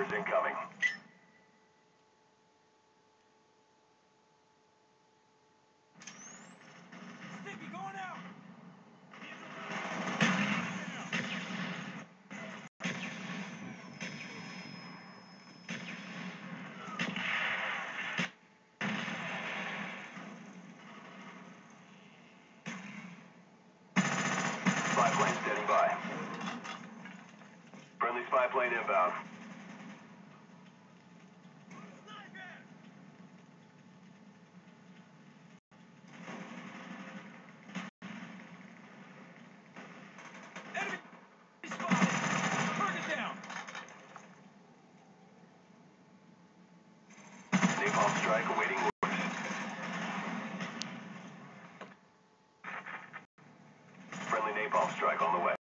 Snipers incoming. Spy plane standing by. Friendly spy plane inbound. Napalm strike awaiting orders. Friendly napalm strike on the way.